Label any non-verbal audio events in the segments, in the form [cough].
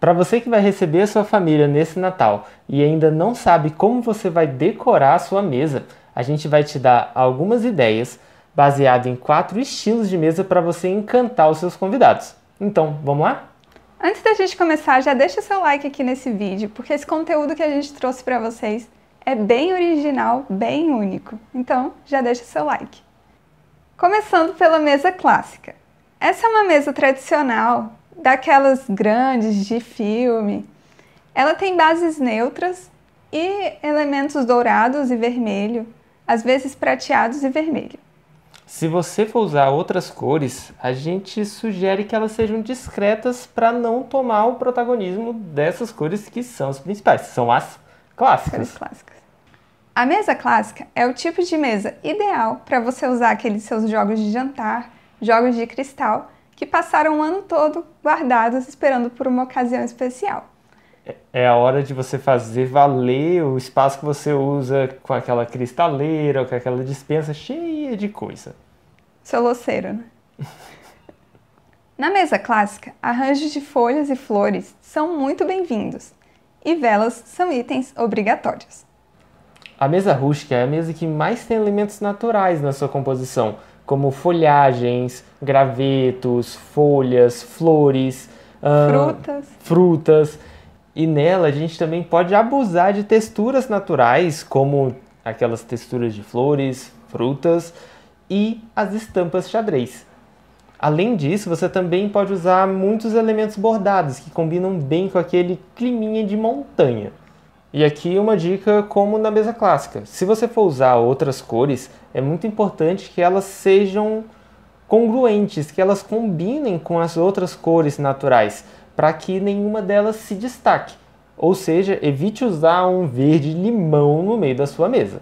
Para você que vai receber a sua família nesse Natal e ainda não sabe como você vai decorar a sua mesa, a gente vai te dar algumas ideias baseado em quatro estilos de mesa para você encantar os seus convidados. Então, vamos lá? Antes da gente começar, já deixa seu like aqui nesse vídeo, porque esse conteúdo que a gente trouxe para vocês é bem original, bem único. Então, já deixa seu like. Começando pela mesa clássica. Essa é uma mesa tradicional, daquelas grandes de filme. Ela tem bases neutras e elementos dourados e vermelho, às vezes prateados e vermelho. Se você for usar outras cores, a gente sugere que elas sejam discretas para não tomar o protagonismo dessas cores que são as principais, são as clássicas. Clássicas. A mesa clássica é o tipo de mesa ideal para você usar aqueles seus jogos de jantar, jogos de cristal, que passaram o ano todo guardados esperando por uma ocasião especial. É a hora de você fazer valer o espaço que você usa com aquela cristaleira, com aquela dispensa cheia de coisa. Soloceiro, né? [laughs] Na mesa clássica, arranjos de folhas e flores são muito bem-vindos e velas são itens obrigatórios. A mesa rústica é a mesa que mais tem elementos naturais na sua composição, como folhagens, gravetos, folhas, flores, frutas. frutas e nela a gente também pode abusar de texturas naturais, como aquelas texturas de flores, frutas e as estampas xadrez. Além disso, você também pode usar muitos elementos bordados que combinam bem com aquele climinha de montanha. E aqui uma dica como na mesa clássica. Se você for usar outras cores, é muito importante que elas sejam congruentes, que elas combinem com as outras cores naturais para que nenhuma delas se destaque. Ou seja, evite usar um verde limão no meio da sua mesa.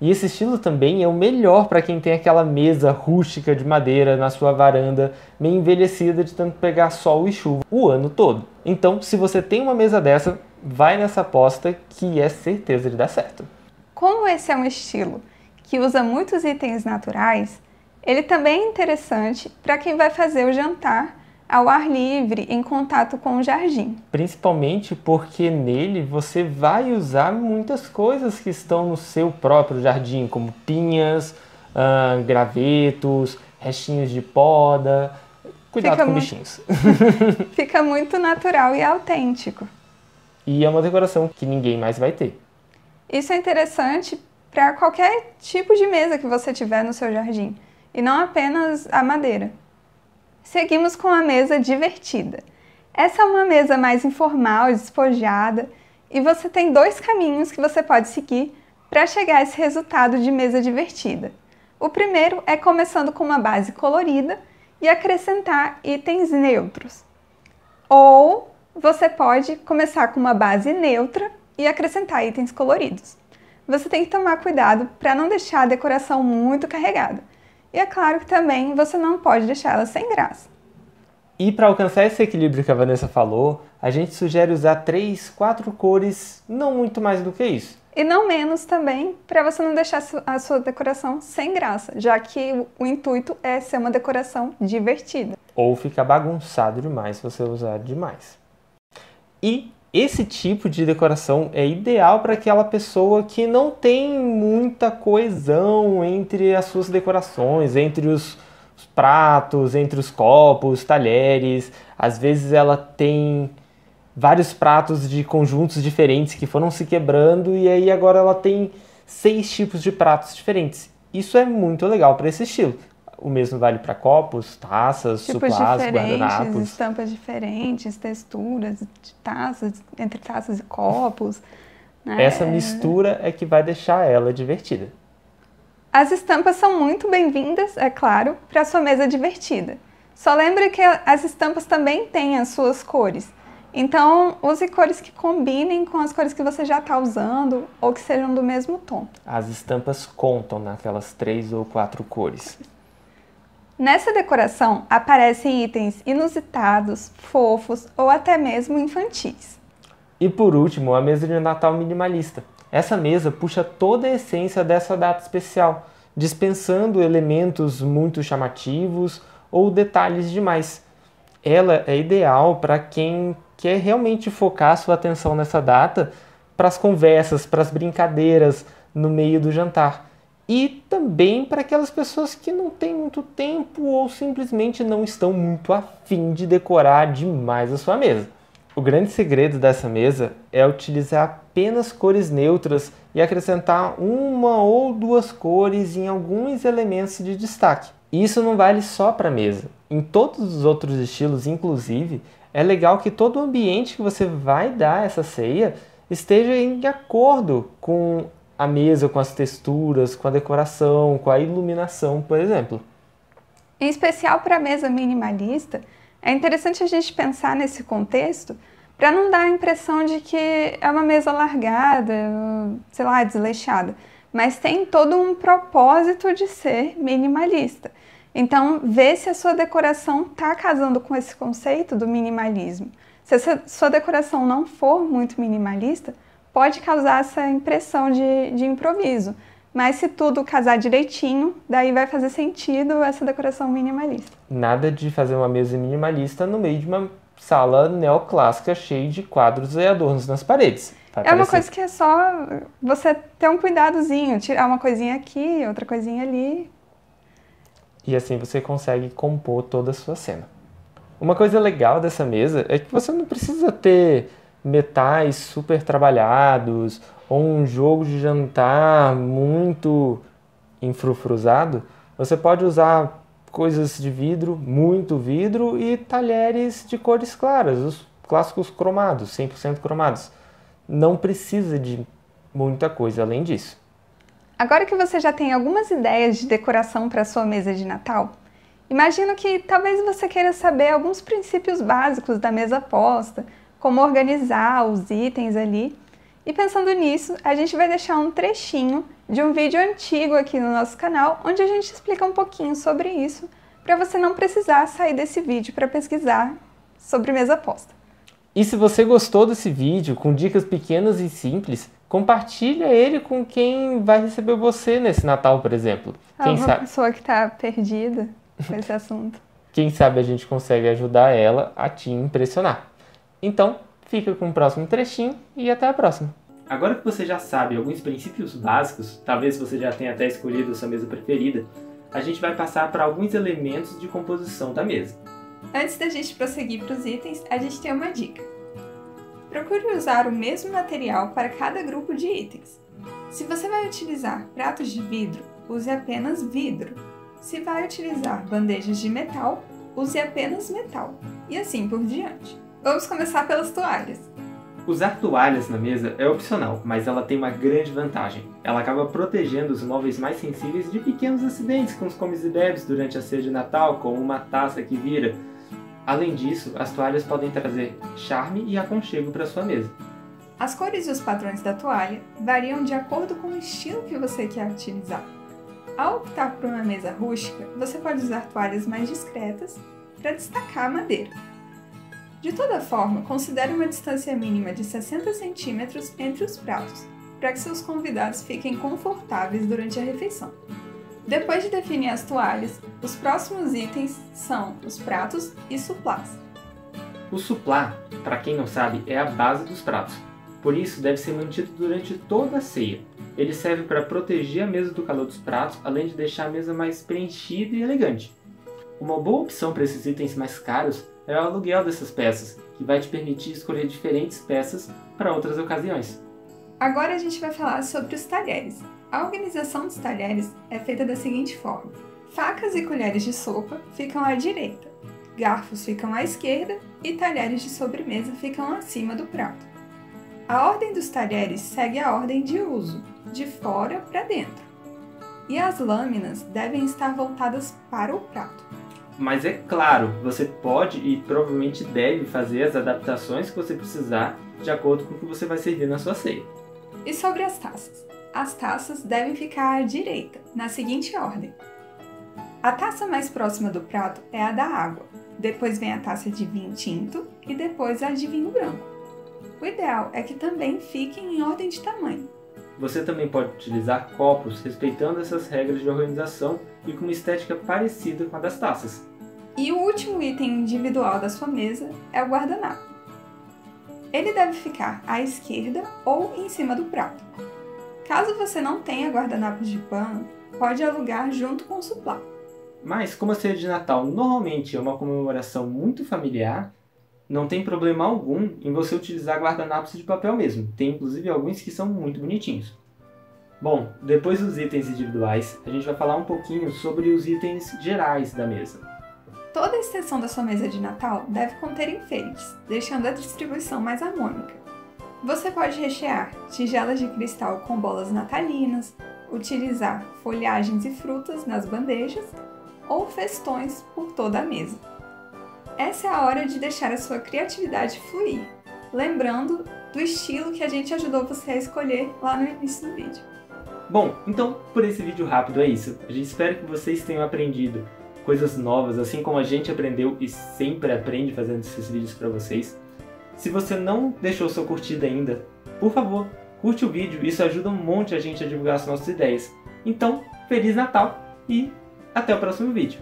E esse estilo também é o melhor para quem tem aquela mesa rústica de madeira na sua varanda, meio envelhecida de tanto pegar sol e chuva o ano todo. Então, se você tem uma mesa dessa, vai nessa aposta que é certeza de dar certo. Como esse é um estilo que usa muitos itens naturais, ele também é interessante para quem vai fazer o jantar ao ar livre, em contato com o jardim. Principalmente porque nele você vai usar muitas coisas que estão no seu próprio jardim, como pinhas, uh, gravetos, restinhos de poda. Cuidado Fica com muito... bichinhos. [laughs] Fica muito natural e autêntico. E é uma decoração que ninguém mais vai ter. Isso é interessante para qualquer tipo de mesa que você tiver no seu jardim, e não apenas a madeira. Seguimos com a mesa divertida. Essa é uma mesa mais informal, despojada, e você tem dois caminhos que você pode seguir para chegar a esse resultado de mesa divertida. O primeiro é começando com uma base colorida e acrescentar itens neutros. Ou você pode começar com uma base neutra e acrescentar itens coloridos. Você tem que tomar cuidado para não deixar a decoração muito carregada e é claro que também você não pode deixar ela sem graça. E para alcançar esse equilíbrio que a Vanessa falou, a gente sugere usar três, quatro cores, não muito mais do que isso. E não menos também, para você não deixar a sua decoração sem graça, já que o intuito é ser uma decoração divertida. Ou ficar bagunçado demais se você usar demais. E esse tipo de decoração é ideal para aquela pessoa que não tem muita coesão entre as suas decorações, entre os, os pratos, entre os copos, talheres. Às vezes ela tem vários pratos de conjuntos diferentes que foram se quebrando e aí agora ela tem seis tipos de pratos diferentes. Isso é muito legal para esse estilo. O mesmo vale para copos, taças, Tipos suplás, guardanapos. estampas diferentes, texturas de taças, entre taças e copos. Né? Essa mistura é que vai deixar ela divertida. As estampas são muito bem-vindas, é claro, para a sua mesa divertida. Só lembre que as estampas também têm as suas cores. Então, use cores que combinem com as cores que você já está usando ou que sejam do mesmo tom. As estampas contam naquelas três ou quatro cores. Nessa decoração aparecem itens inusitados, fofos ou até mesmo infantis. E por último, a mesa de Natal minimalista. Essa mesa puxa toda a essência dessa data especial, dispensando elementos muito chamativos ou detalhes demais. Ela é ideal para quem quer realmente focar sua atenção nessa data para as conversas, para as brincadeiras no meio do jantar. E também para aquelas pessoas que não têm muito tempo ou simplesmente não estão muito afim de decorar demais a sua mesa. O grande segredo dessa mesa é utilizar apenas cores neutras e acrescentar uma ou duas cores em alguns elementos de destaque. Isso não vale só para mesa. Em todos os outros estilos, inclusive, é legal que todo o ambiente que você vai dar essa ceia esteja em acordo com a mesa, com as texturas, com a decoração, com a iluminação, por exemplo. Em especial para a mesa minimalista, é interessante a gente pensar nesse contexto para não dar a impressão de que é uma mesa largada, sei lá, desleixada, mas tem todo um propósito de ser minimalista. Então, vê se a sua decoração está casando com esse conceito do minimalismo. Se a sua decoração não for muito minimalista, pode causar essa impressão de, de improviso. Mas se tudo casar direitinho, daí vai fazer sentido essa decoração minimalista. Nada de fazer uma mesa minimalista no meio de uma sala neoclássica cheia de quadros e adornos nas paredes. É uma coisa que é só você ter um cuidadozinho, tirar uma coisinha aqui, outra coisinha ali. E assim você consegue compor toda a sua cena. Uma coisa legal dessa mesa é que você não precisa ter metais super trabalhados ou um jogo de jantar muito enfrufruzado. Você pode usar coisas de vidro, muito vidro e talheres de cores claras, os clássicos cromados, 100% cromados. Não precisa de muita coisa além disso. Agora que você já tem algumas ideias de decoração para sua mesa de Natal, imagino que talvez você queira saber alguns princípios básicos da mesa posta, como organizar os itens ali. E pensando nisso, a gente vai deixar um trechinho de um vídeo antigo aqui no nosso canal, onde a gente explica um pouquinho sobre isso, para você não precisar sair desse vídeo para pesquisar sobre mesa posta. E se você gostou desse vídeo, com dicas pequenas e simples, compartilha ele com quem vai receber você nesse Natal, por exemplo. Quem Alguma sabe... pessoa que está perdida com esse assunto. [laughs] Quem sabe a gente consegue ajudar ela a te impressionar. Então, fica com o próximo trechinho e até a próxima. Agora que você já sabe alguns princípios básicos, talvez você já tenha até escolhido a sua mesa preferida, a gente vai passar para alguns elementos de composição da mesa. Antes da gente prosseguir para os itens, a gente tem uma dica. Procure usar o mesmo material para cada grupo de itens. Se você vai utilizar pratos de vidro, use apenas vidro. Se vai utilizar bandejas de metal, use apenas metal. E assim por diante. Vamos começar pelas toalhas. Usar toalhas na mesa é opcional, mas ela tem uma grande vantagem. Ela acaba protegendo os móveis mais sensíveis de pequenos acidentes com os comes e bebes durante a ceia de Natal, como uma taça que vira. Além disso, as toalhas podem trazer charme e aconchego para sua mesa. As cores e os padrões da toalha variam de acordo com o estilo que você quer utilizar. Ao optar por uma mesa rústica, você pode usar toalhas mais discretas para destacar a madeira. De toda forma, considere uma distância mínima de 60 centímetros entre os pratos, para que seus convidados fiquem confortáveis durante a refeição. Depois de definir as toalhas, os próximos itens são os pratos e suplás. O suplá, para quem não sabe, é a base dos pratos. Por isso, deve ser mantido durante toda a ceia. Ele serve para proteger a mesa do calor dos pratos, além de deixar a mesa mais preenchida e elegante. Uma boa opção para esses itens mais caros é o aluguel dessas peças, que vai te permitir escolher diferentes peças para outras ocasiões. Agora a gente vai falar sobre os talheres. A organização dos talheres é feita da seguinte forma: facas e colheres de sopa ficam à direita, garfos ficam à esquerda e talheres de sobremesa ficam acima do prato. A ordem dos talheres segue a ordem de uso, de fora para dentro. E as lâminas devem estar voltadas para o prato. Mas é claro, você pode e provavelmente deve fazer as adaptações que você precisar de acordo com o que você vai servir na sua ceia. E sobre as taças? As taças devem ficar à direita, na seguinte ordem: a taça mais próxima do prato é a da água, depois vem a taça de vinho tinto e depois a de vinho branco. O ideal é que também fiquem em ordem de tamanho, você também pode utilizar copos respeitando essas regras de organização e com uma estética parecida com a das taças. E o último item individual da sua mesa é o guardanapo. Ele deve ficar à esquerda ou em cima do prato. Caso você não tenha guardanapos de pano, pode alugar junto com o suplá. Mas como a ceia de Natal normalmente é uma comemoração muito familiar, não tem problema algum em você utilizar guardanapos de papel mesmo. Tem inclusive alguns que são muito bonitinhos. Bom, depois dos itens individuais, a gente vai falar um pouquinho sobre os itens gerais da mesa. Toda a extensão da sua mesa de Natal deve conter enfeites, deixando a distribuição mais harmônica. Você pode rechear tigelas de cristal com bolas natalinas, utilizar folhagens e frutas nas bandejas ou festões por toda a mesa. Essa é a hora de deixar a sua criatividade fluir, lembrando do estilo que a gente ajudou você a escolher lá no início do vídeo. Bom, então por esse vídeo rápido é isso. A gente espera que vocês tenham aprendido coisas novas, assim como a gente aprendeu e sempre aprende fazendo esses vídeos para vocês. Se você não deixou sua curtida ainda, por favor, curte o vídeo, isso ajuda um monte a gente a divulgar as nossas ideias. Então, Feliz Natal e até o próximo vídeo.